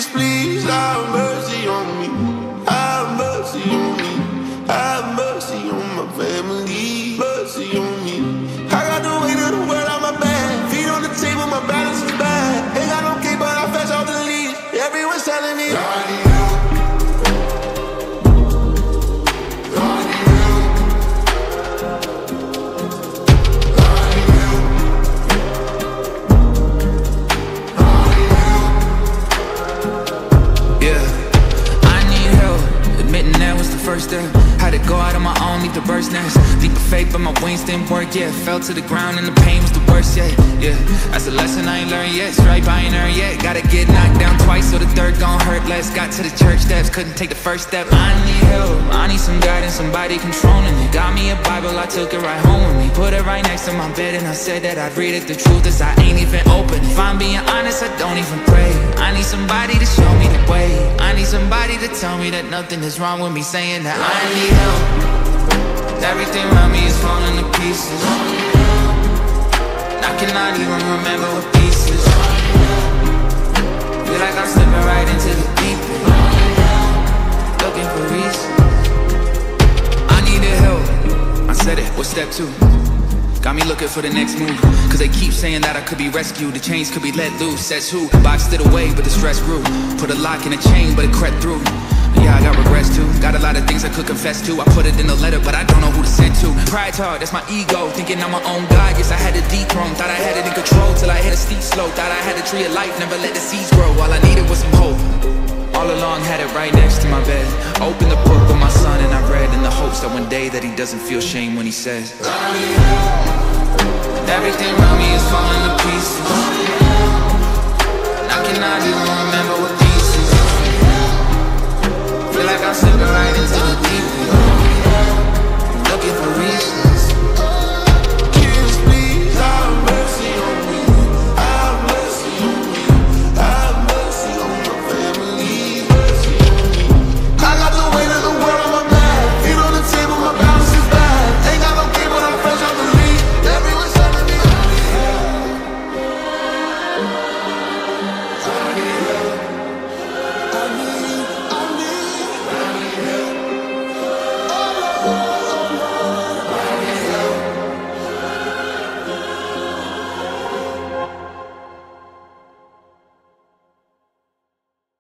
Jesus, please have mercy on me. Have mercy on me. Have mercy on my family. Mercy on me. I got the weight of the world on my back. Feet on the table, my balance is bad. Ain't got no cake, but I fetch off the leaves. Everyone's telling me. First step. Had to go out on my own, leave the bird's nest. Leap of faith, but my wings didn't work yet. Fell to the ground and the pain was the worst yet. Yeah, that's a lesson I ain't learned yet. Stripe I ain't earned yet. Gotta get knocked down twice so the third gon' hurt less. Got to the church steps, couldn't take the first step. I need help. I need some guidance, somebody controlling it. Got me a Bible, I took it right home with me. Put it right next to my bed and I said that I'd read it. The truth is I ain't even to tell me that nothing is wrong with me saying that I need help. Everything around me is falling to pieces. I cannot even remember what pieces. Feel like I'm slipping right into the deep end. Looking for reasons. I needed help. I said it. What's step two? Got me looking for the next move. Cause they keep saying that I could be rescued. The chains could be let loose. Says who? Boxed it away, but the stress grew. Put a lock in a chain, but it crept through. Yeah, I got regrets too. Got a lot of things I could confess to. I put it in a letter, but I don't know who to send to. Pride's hard, that's my ego. Thinking I'm my own God. yes I had a dethrone. Thought I had it in control till I hit a steep slope. Thought I had a tree of life, never let the seeds grow. All I needed was some hope. All along had it right next to my bed. Opened the book my hopes that one day that he doesn't feel shame when he says. Everything around me is falling to pieces. I cannot even remember what pieces. Feel like slipping right into the deep.